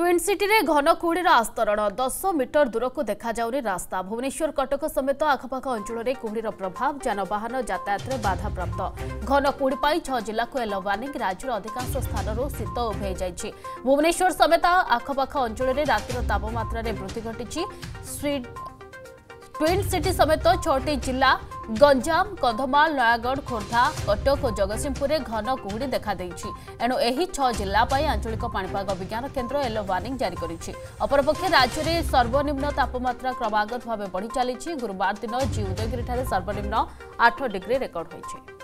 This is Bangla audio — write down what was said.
টুইন সিটিরে ঘন কুড়ির আস্তরণ দশ মিটর দূরক দেখা যাওনি রাস্তা ভুবনেশ্বর কটক সমেত আখপাখ অঞ্চলের কুড়ির প্রভাব যানবাহন যাতায়াতের বাধাপ্রাপ্ত ঘন কুড়ি পাই ছ জেলাকু এলো ওয়ার্নিং রাজ্যের অধিকাংশ স্থানর শীত উভে যাই ভুবনেশ্বর সমেত আখপাখ অঞ্চলের রাতির তাপমাত্রার বৃদ্ধি ঘটিছে টুইন সিটি সমেত ছটি জেলা ଗଞ୍ଜାମ କନ୍ଧମାଳ ନୟାଗଡ଼ ଖୋର୍ଦ୍ଧା କଟକ ଓ ଜଗତସିଂହପୁରରେ ଘନ କୁହୁଡ଼ି ଦେଖାଦେଇଛି ଏଣୁ ଏହି ଛଅ ଜିଲ୍ଲା ପାଇଁ ଆଞ୍ଚଳିକ ପାଣିପାଗ ବିଜ୍ଞାନ କେନ୍ଦ୍ର ୟେଲୋ ୱାର୍ଣ୍ଣିଂ ଜାରି କରିଛି ଅପରପକ୍ଷେ ରାଜ୍ୟରେ ସର୍ବନିମ୍ନ ତାପମାତ୍ରା କ୍ରମାଗତ ଭାବେ ବଢ଼ି ଚାଲିଛି ଗୁରୁବାର ଦିନ ଜି ଉଦୟଗିରିଠାରେ ସର୍ବନିମ୍ନ ଆଠ ଡିଗ୍ରୀ ରେକର୍ଡ ହୋଇଛି